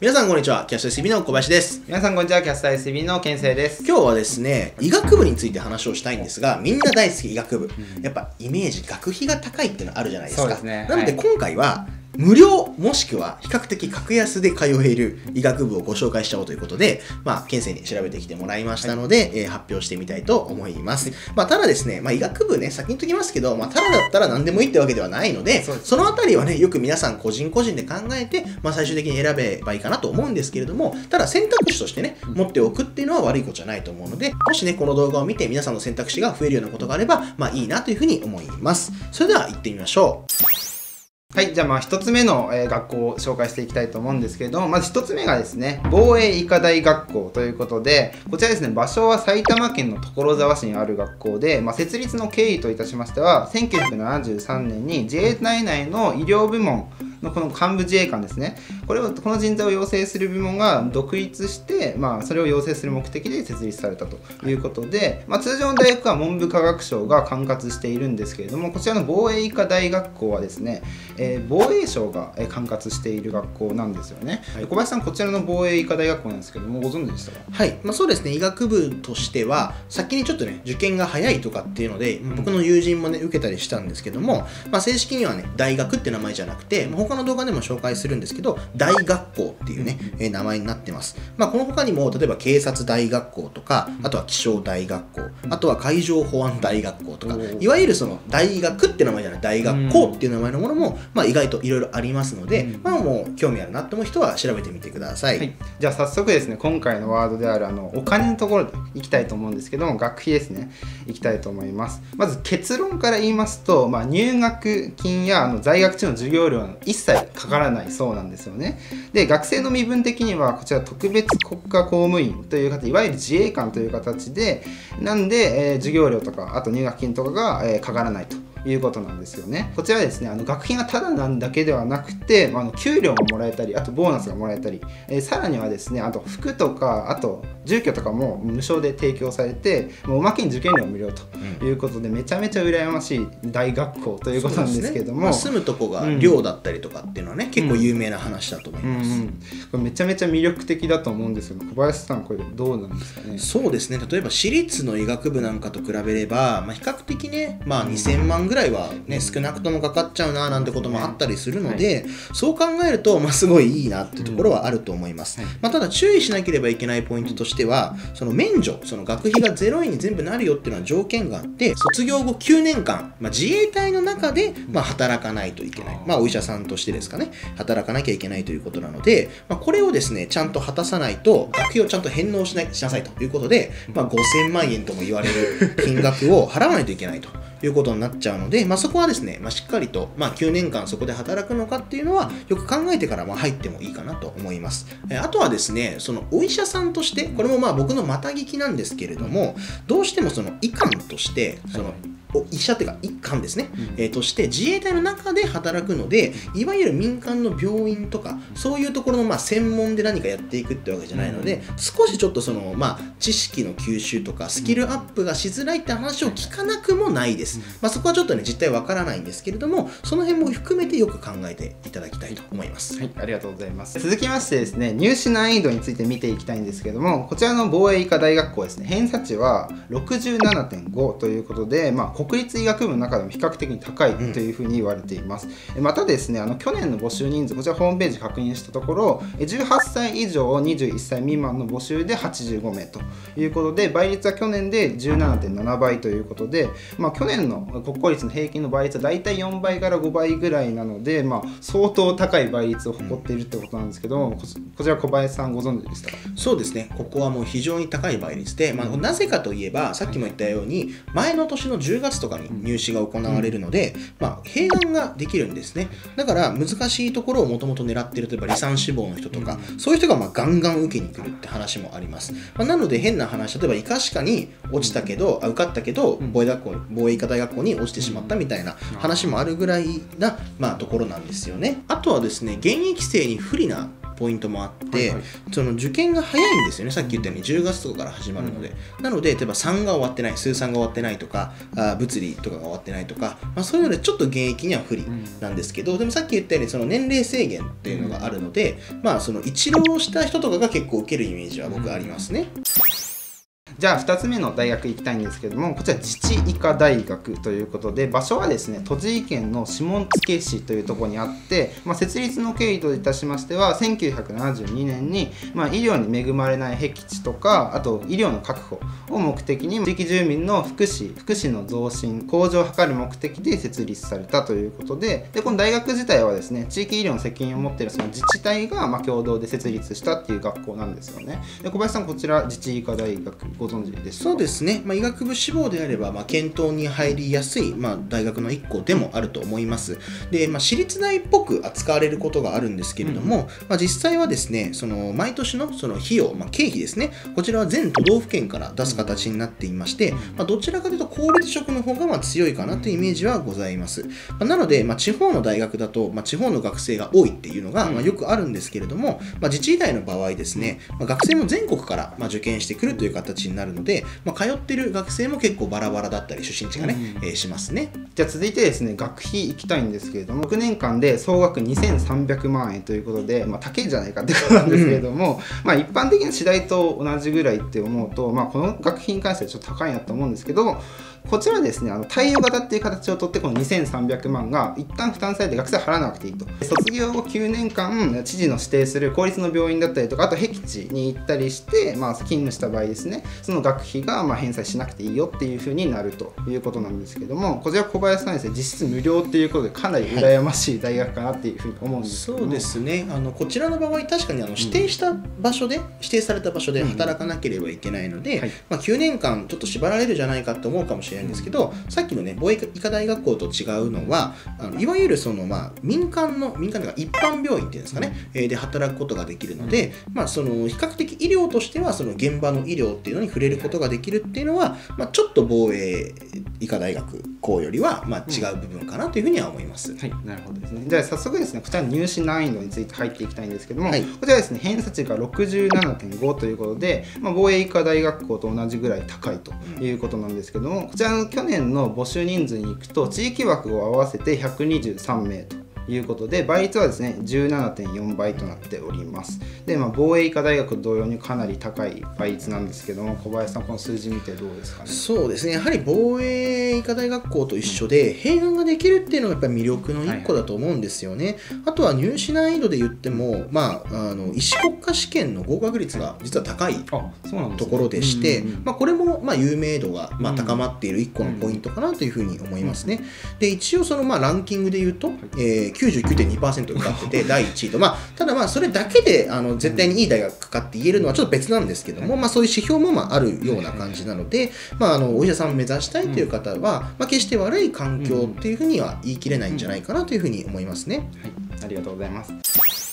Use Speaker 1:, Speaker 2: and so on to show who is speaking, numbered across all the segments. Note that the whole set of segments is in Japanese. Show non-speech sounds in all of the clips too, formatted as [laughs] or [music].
Speaker 1: 皆さんこんにちは。キャスト SB の小林です。
Speaker 2: 皆さんこんにちは、キャスター SB の健生です。
Speaker 1: 今日はですね、医学部について話をしたいんですが、みんな大好き医学部。やっぱイメージ、学費が高いっていうのあるじゃないですか。
Speaker 2: すね
Speaker 1: なので
Speaker 2: はい
Speaker 1: 今回は、無料もしくは比較的格安で通える医学部をご紹介しちゃおうということで、まあ、県生に調べてきてもらいましたので、えー発表してみたいと思います。まあ、ただですね、まあ、医学部ね、先に言っときますけど、まあ、ただだったら何でもいいってわけではないので、
Speaker 2: そ
Speaker 1: そのあたりはね、よく皆さん個人個人で考えて、まあ、最終的に選べばいいかなと思うんですけれども、ただ選択肢としてね、持っておくっていうのは悪いことじゃないと思うので、もしね、この動画を見て皆さんの選択肢が増えるようなことがあれば、まあいいなというふうに思います。それでは行ってみましょう。
Speaker 2: はい、じゃあまあ一つ目の、え学校を紹介していきたいと思うんですけれども、まず一つ目がですね、防衛医科大学校ということで、こちらですね、場所は埼玉県の所沢市にある学校で、まあ、設立の経緯といたしましては、1973年に自衛隊内の医療部門のこの幹部自衛官ですね、これをこの人材を養成する部門が独立して、まあ、それを養成する目的で設立されたということで、まあ、通常の大学は文部科学省が管轄しているんですけれども、こちらの防衛医科大学校はですね、えー防衛省がえー管轄している学校なんですよね、
Speaker 1: はい。
Speaker 2: 小林さんこちらの防衛医科大学校なんですけどもご存知でしたか？
Speaker 1: はい、まあ、そうですね、医学部としては、先にちょっとね、受験が早いとかっていうので、僕の友人もね、受けたりしたんですけども、まあ、正式にはね、大学って名前じゃなくて、まあ他の動画でも紹介するんですけど、大学校っていうね、えー名前になってます。まあ、この他にも、例えば警察大学校とか、あとは気象大学校、あとは海上保安大学校とかいわゆるその大学って名前じゃない、大学校っていう名前のものも、まあ、意外といろいろありますので、
Speaker 2: うん。
Speaker 1: まあ、もう興味あるなって思う人は調べてみてください。
Speaker 2: はい、じゃあ早速ですね今回のワードであるあのお金のところでいきたいと思うんですけども学費ですねいきたいと思います。まず結論から言いますと、まあ、入学金やあの在学中の授業料の一切かからないそうなんですよね。で学生の身分的にはこちら特別国家公務員という方いわゆる自衛官という形でなんで、えー授業料とかあと入学金とかが、えーかからないと。いうことなんですよね。こちらですね、あの学費がタダなんだけではなくて、まああの給料がもらえたり、あとボーナスがもらえたり、えーさらにはですね、あと服とか、あと住居とかも無償で提供されて、もうおまけに受験料無料ということで、めちゃめちゃ羨ましい大学校ということなんですけれども、
Speaker 1: まあ、住むとこが
Speaker 2: うん。
Speaker 1: 寮だったりとかっていうのはね、結構有名な話だと思い
Speaker 2: うん
Speaker 1: ます。
Speaker 2: うん、これめちゃめちゃ魅力的だと思うんですけど、小林さん、これどうなんですかね？
Speaker 1: そうですね。例えば私立の医学部なんかと比べれば、まあ、比較的ね、まあ、2000万ぐらいは、ね、少なくともかかっちゃうななんてこともあったりするので、そう考えると、まあ、すごいいいなってところはあると思います、
Speaker 2: はい
Speaker 1: まあ、ただ注意しなければいけないポイントとしてはその免除その学費が0円に全部なるよっていうのは条件があって卒業後9年間、まあ、自衛隊の中で、まあ、働かないといけない、まあ、お医者さんとしてですかね。働かなきゃいけないということなので、まあ、これをですねちゃんと果たさないと学費をちゃんと返納しないしなさいということで、まあ、5000万円とも言われる金額を払わないといけないということになっちゃうので、まあ、そこはですね、まあ、しっかりと、まあ、9年間そこで働くのかっていうのはよく考えてからま入ってもいいかなと思います。えあとはですねそのお医者さんとしてこれもまあ僕のまた聞きなんですけれどもどうしてもその医官としてその、医者っていうか一貫ですね、えーとして自衛隊の中で働くのでいわゆる民間の病院とかそういうところのまあ専門で何かやっていくってわけじゃないので、少しちょっとそのまあ知識の吸収とかスキルアップがしづらいって話を聞かなくもないです、まあ、そこはちょっとね実態わからないんですけれどもその辺も含めてよく考えていただきたいと思います、
Speaker 2: はい、ありがとうございます。続きましてですね、入試難易度について見ていきたいんですけども、こちらの防衛医科大学校はですね、偏差値は67.5ということで、まあ、国立医学部の中でも比較的に高いというふうに言われています。えまたですね、あの去年の募集人数、こちらホームページ確認したところ、え18歳以上21歳未満の募集で85名ということで、倍率は去年で17.7倍ということで、まあ、去年の国公立の平均の倍率は大体4倍から5倍ぐらいなので、まあ、相当高い倍率を誇っているってことなんですけども、ここちら小林さんご存知でしたか？
Speaker 1: そうですね、ここはもう非常に高い倍率で、まあ、なぜかといえば、さっきも言ったように、前の年の10月とかに入試が行われるので、まあ、併願ができるんですね。だから、難しいところをもともと狙っている、例えば離散志望の人とか、そういう人がまあガンガン受けに来るって話もあります。まあ、なので、変な話、例えば、医科歯科に落ちたけど、あ受かったけど、防衛学校、防衛医科大学校に落ちてしまったみたいな話もあるぐらいな、まあ、ところなんですよね。あとはですね、現役生に不利なポイントもあって、
Speaker 2: はいはい。
Speaker 1: その受験が早いんですよねさっき言ったように。10月とかから始まるので、なので例えば3が終わってない数3が終わってないとかあ物理とかが終わってないとか、まあ、そういうのでちょっと現役には不利なんですけど、でもさっき言ったようにその年齢制限っていうのがあるので、まあその一浪した人とかが結構受けるイメージは僕ありますね。
Speaker 2: じゃあ2つ目の大学行きたいんですけどもこちら自治医科大学ということで場所はですね栃木県の下野市というところにあって、まあ、設立の経緯といたしましては1972年に、まあ、医療に恵まれない僻地とかあと医療の確保を目的に地域住民の福祉福祉の増進向上を図る目的で設立されたということででこの大学自体はですね地域医療の責任を持っているその自治体がま共同で設立したっていう学校なんですよね。で小林さんこちら自治医科大学存知ですか？
Speaker 1: そうですね、まあ、医学部志望であれば、まあ、検討に入りやすい、まあ、大学の一個でもあると思います。で、まあ、私立大っぽく扱われることがあるんですけれども、まあ、実際はですね、その毎年のその費用、まあ、経費ですね、こちらは全都道府県から出す形になっていまして、まあ、どちらかというと公立職の方がまあ強いかなというイメージはございます。まあ、なので、まあ、地方の大学だと、まあ、地方の学生が多いっていうのが、まあ、よくあるんですけれども、まあ、自治医大の場合ですね、まあ、学生も全国からまあ受験してくるという形になるので、まあ、通ってる学生も結構バラバラだったり出身地がね、えーしますね。
Speaker 2: じゃあ続いてですね学費行きたいんですけれども6年間で総額2300万円ということで、まあ、高いんじゃないかってことなんですけれども、まあ一般的な次第と同じぐらいって思うと、まあ、この学費に関してはちょっと高いなと思うんですけどこちらですねあの貸与型っていう形をとってこの2300万が一旦負担されて学生は払わなくていいと。卒業後9年間知事の指定する公立の病院だったりとかあと僻地に行ったりして、まあ、勤務した場合ですねその学費がまあ返済しなくていいよっていうふうになるということなんですけどもこちら小林さんですね実質無料っていうことでかなり羨ましい大学かなっていうふうに思うんですけども、
Speaker 1: そうですね。あのこちらの場合確かにあの指定した場所で、指定された場所で働かなければいけないので、
Speaker 2: はい。
Speaker 1: まあ、9年間ちょっと縛られるじゃないかと思うかもしれないんですけど、さっきのね防衛医科大学校と違うのはあのいわゆるその、まあ、民間の民間というか一般病院っていうんですかね、えーで働くことができるので、まあ、その比較的医療としてはその現場の医療っていうのに触れることができるっていうのは、まあ、ちょっと防衛医科大学校よりは、まあ、違う部分かなというふうには思います。
Speaker 2: はい、なるほどですね。じゃあ早速ですね、こちらの入試難易度について入っていきたいんですけども、
Speaker 1: はい
Speaker 2: こちらですね、偏差値が67.5ということで、まあ、防衛医科大学校と同じぐらい高いということなんですけども、こちらの去年の募集人数に行くと、地域枠を合わせて123名と。いうことで倍率はですね17.4倍となっております。で、まあ、防衛医科大学同様にかなり高い倍率なんですけども小林さんこの数字見てどうですかね？
Speaker 1: そうですね。やはり防衛医科大学校と一緒で併願ができるっていうのがやっぱり魅力の一個だと思うんですよね、あとは入試難易度で言っても、まあ、あの医師国家試験の合格率が実は高いところでして、
Speaker 2: うんうんうん。
Speaker 1: まあ、これもまあ有名度がまあ
Speaker 2: うん
Speaker 1: 高まっている一個のポイントかなというふうに思いますね。で一応そのまあランキングで言うと、えー、99.2%受かってて [laughs] 第1位と、まあ、ただまあそれだけであの絶対にいい大学かって言えるのはちょっと別なんですけども、まあ、そういう指標もまああるような感じなので、まあ、あのお医者さんを目指したいという方は、まあ、決して悪い環境っていうふうには言い切れないんじゃないかなというふうに思いますね。
Speaker 2: はい、ありがとうございます。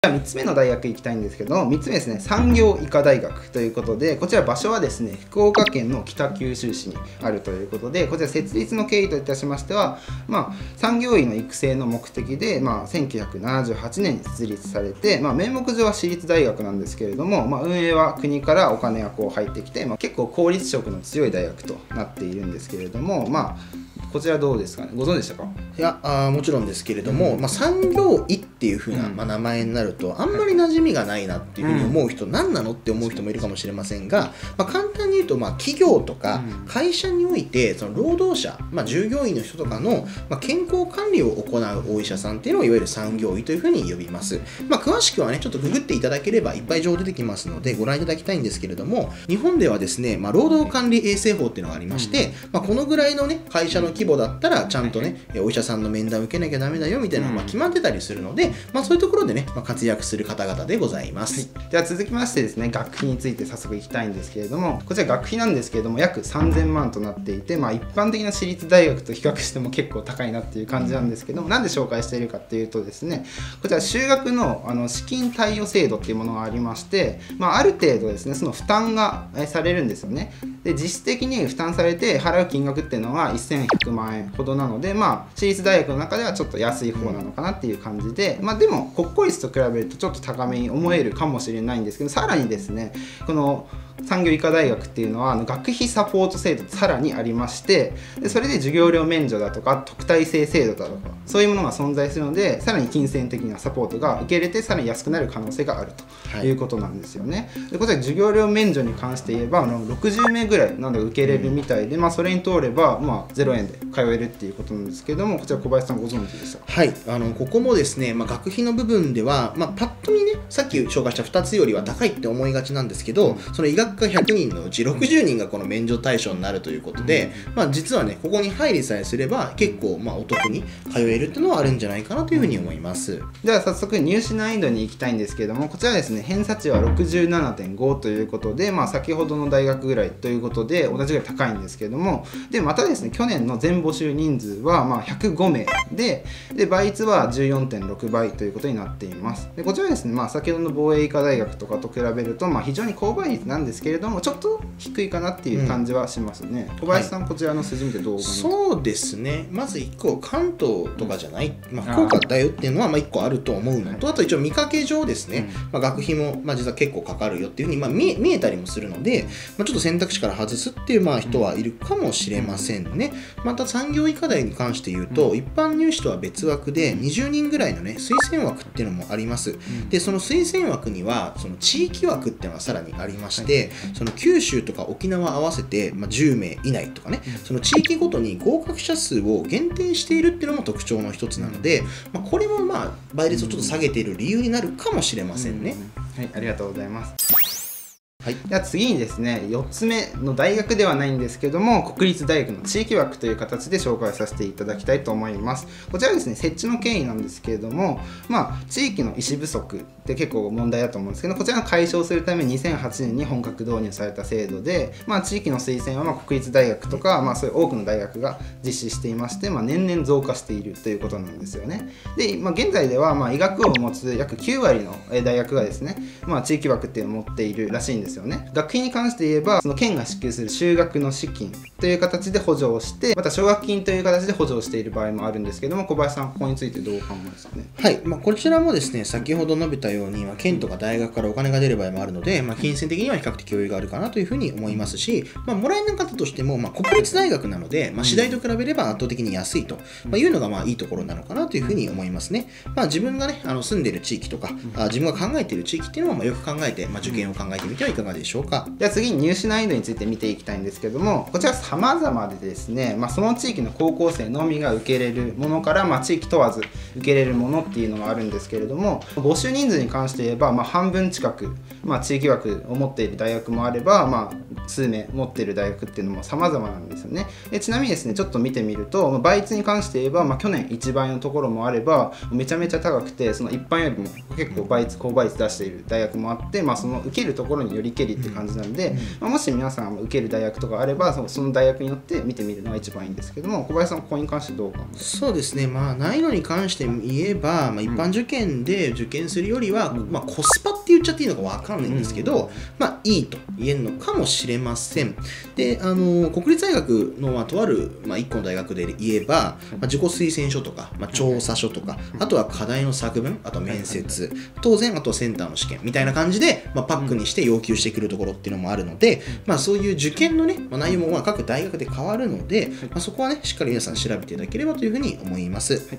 Speaker 2: じゃあ3つ目の大学行きたいんですけど3つ目ですね産業医科大学ということでこちら場所はですね福岡県の北九州市にあるということでこちら設立の経緯といたしましては、まあ、産業医の育成の目的で、まあ、1978年に設立されて、まあ、名目上は私立大学なんですけれども、まあ、運営は国からお金がこう入ってきて、まあ、結構公立色の強い大学となっているんですけれどもまあこちらどうですかね？ご存知でしたか？
Speaker 1: いやあーもちろんですけれども、まあ、産業医っていう風な、
Speaker 2: うん
Speaker 1: まあ、名前になるとあんまり馴染みがないなっていうふうに思う人、何なのって思う人もいるかもしれませんが、まあ、簡単に言うと、まあ、企業とか
Speaker 2: うん。
Speaker 1: 会社においてその労働者、まあ、従業員の人とかの、まあ、健康管理を行うお医者さんっていうのをいわゆる産業医というふうに呼びます、まあ、詳しくはねちょっとググっていただければいっぱい情報出てきますのでご覧いただきたいんですけれども日本ではですね、まあ、労働管理衛生法っていうのがありまして、まあ、このぐらいのね会社の規模だったらちゃんとねお医者さんの面談を受けなきゃダメだよみたいなのがまあ決まってたりするので、まあ、そういうところでね、まあ、活躍する方々でございます。
Speaker 2: では続きましてですね学費について早速いきたいんですけれどもこちら学費なんですけれども約3000万となっていて、まあ、一般的な私立大学と比較しても結構高いなっていう感じなんですけどもなんで紹介しているかっていうとですねこちら修学のあの資金貸与制度っていうものがありまして、まあ、ある程度ですねその負担がえされるんですよね。で実質的に負担されて払う金額っていうのは1100 100万円ほどなのでまあ私立大学の中ではちょっと安い方なのかなっていう感じで、まあでも国公立と比べべるとちょっと高めに思えるかもしれないんですけどさらにですねこの産業医科大学っていうのはあの学費サポート制度さらにありましてでそれで授業料免除だとか特待生制度だとかそういうものが存在するのでさらに金銭的なサポートが受け入れてさらに安くなる可能性があるとい。うことなんですよね。でこちら授業料免除に関して言えばあの60名ぐらいなんで受け入れるみたいで、まあ、それに通れば、まあ、0円で通えるっていうことなんですけどもこちら小林さんご存知でした？
Speaker 1: はい。あのここもですね、まあ、学費の部分では、まあ、パッと見ねさっき紹介した2つよりは高いって思いがちなんですけど、その医学科100人のうち60人がこの免除対象になるということで、まあ、実はねここに入りさえすれば結構まあお得に通えるっていうのはあるんじゃないかなというふうに思います。
Speaker 2: では早速入試難易度に行きたいんですけどもこちらですね偏差値は67.5ということで、まあ、先ほどの大学ぐらいということで同じぐらい高いんですけどもでまたですね去年の全募集人数はまあ105名でで倍率は14.6倍ということになっていますでこちらですね、まあ、先ほどの防衛医科大学とかと比べると、まあ、非常に高倍率なんですけれどもちょっと低いかなっていう感じはしますね、小林さん、こちらの数字見てどう思いますか？
Speaker 1: そうですね。まず1個関東とかじゃない、まあ、
Speaker 2: あー。
Speaker 1: 福岡だよっていうのはまあ1個あると思うのとあと一応見かけ上ですね、まあ、学費もまあ実は結構かかるよっていうふうにまあ見え見えたりもするので、まあ、ちょっと選択肢から外すっていうまあ人はいるかもしれませんね。また産業医科大に関して言うと、一般入試とは別枠で20人ぐらいのね推薦枠っていうのもあります、でその推薦枠にはその地域枠っていうのがさらにありまして、その九州とか沖縄合わせて、まあ、10名以内とかね、その地域ごとに合格者数を限定しているっていうのも特徴の一つなので、まあ、これもまあ倍率をちょっと下げている理由になるかもしれませんね。
Speaker 2: はい、ありがとうございます。
Speaker 1: はい。
Speaker 2: では次にですね4つ目の大学ではないんですけども国立大学の地域枠という形で紹介させていただきたいと思います。こちらですね設置の経緯なんですけれどもまあ地域の医師不足って結構問題だと思うんですけどこちらを解消するために2008年に本格導入された制度でまあ地域の推薦はま国立大学とかまあそういう多くの大学が実施していましてまあ年々増加しているということなんですよね。で、まあ、現在ではま医学部を持つ約9割の大学がですねまあ地域枠っていうのを持っているらしいんですよ。ね。学費に関して言えばその県が支給する修学の資金という形で補助をしてまた奨学金という形で補助をしている場合もあるんですけども小林さんここについてどうお考えですかね？
Speaker 1: はい、まあ、こちらもですね、先ほど述べたように、まあ、県とか大学からお金が出る場合もあるので、まあ、金銭的には比較的余裕があるかなというふうに思いますし、まあ、もらえなかったとしても、まあ、国立大学なので、まあ、私大と比べれば圧倒的に安いと、まあ、いうのがまあいいところなのかなというふうに思いますね。まあ、自分がね、あの住んでいる地域とか、あ自分が考えている地域っていうのをまあよく考えて、まあ、受験を考えてみてはいかがでしょうか？
Speaker 2: では次に入試難易度について見ていきたいんですけどもこちら様々でですね、まあ、その地域の高校生のみが受けれるものから、まあ、地域問わず受けれるものっていうのがあるんですけれども募集人数に関して言えば、まあ、半分近く、まあ、地域枠を持っている大学もあれば、まあ、数名持っている大学っていうのも様々なんですよねでちなみにですねちょっと見てみると、まあ倍率に関して言えば、まあ、去年1倍のところもあればめちゃめちゃ高くてその一般よりも結構倍率高倍率出している大学もあって、まあ、その受けるところによりけりって感じなんで、まあ、もし皆さん受ける大学とかあればそのその大学によって見てみるのが一番いいんですけども小林さんここに関してどう考えます
Speaker 1: そうですね、まあ、難易度に関して言えば、まあ、一般受験で受験するよりは、まあ、コスパって言っちゃっていいのか分かんないんですけど、まあ、いいと言えるのかもしれません。で、あの国立大学の、まあ、とある、まあ、一個の大学で言えば、まあ、自己推薦書とか、まあ、調査書とか、あとは課題の作文、あと面接、当然、あとセンターの試験みたいな感じで、まあ、パックにして要求してくるところっていうのもあるので、まあ、そういう受験のね、まあ、内容もまあ各大学で変わるので、まあ、そこはね、しっかり皆さん調べていただければというふうに思います。はい、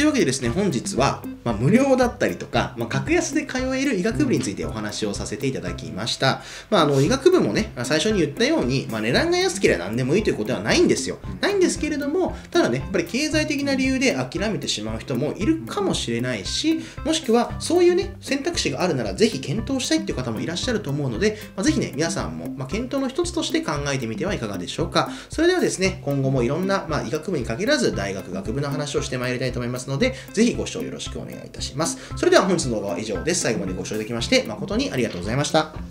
Speaker 1: というわけでですね、本日は、まあ、無料だったりとか、まあ、格安で通える医学部についてお話をさせていただきました。まあ、あの医学部もね、最初に言ったように、まあ、値段が安ければ何でもいいということではないんですよ。ないんですけれども、ただね、やっぱり経済的な理由で諦めてしまう人もいるかもしれないし、もしくはそういうね、選択肢があるなら、ぜひ検討したいっていう方もいらっしゃると思うので、まあ、ぜひね、皆さんも、まあ、検討の一つとして考えてみてはいかがでしょうか。それではですね、今後もいろんな、まあ、医学部に限らず、大学学部の話をしてまいりたいと思いますので、ぜひご視聴よろしくお願いいたします。それでは本日の動画は以上です。最後までご視聴いただきまして、誠にありがとうございました。